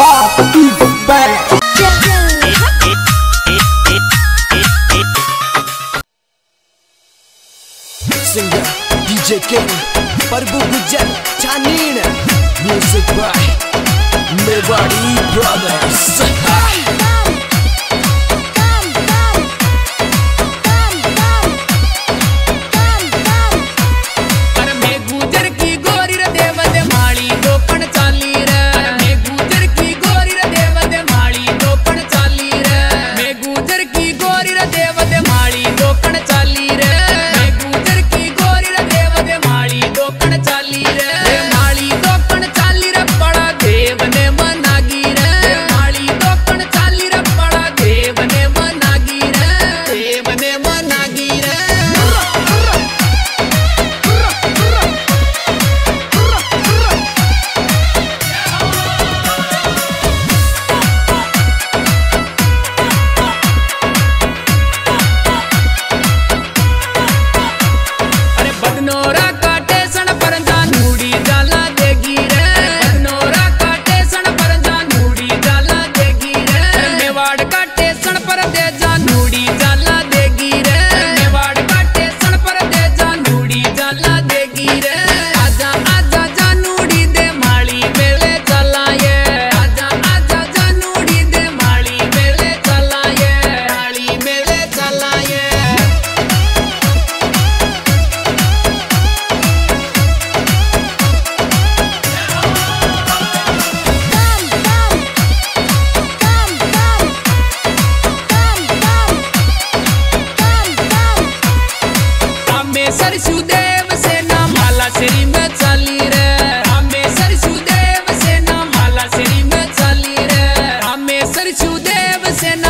बाप की बैठ singer DJ king Prabhu Gujjar छानीन music by Mewari brothers Sudev से नाम माला श्री में चली रे। हमें सरसुदेव से नाम माला श्री में चली रे। हमें सरसुदेव से नाम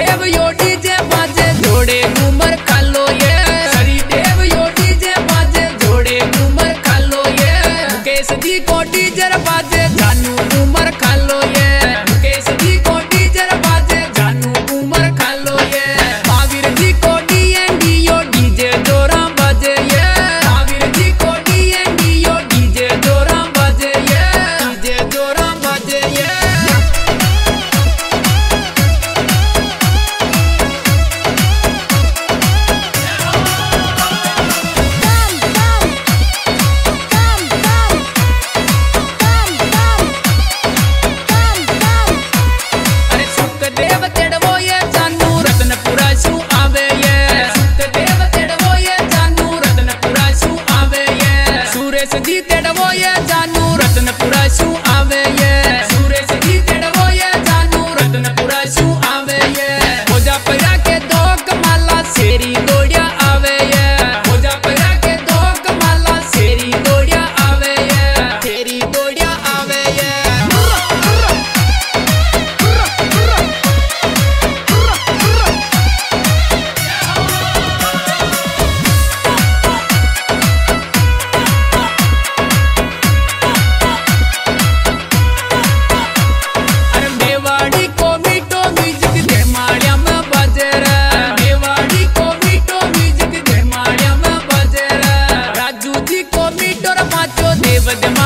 Wherever your DJ soy de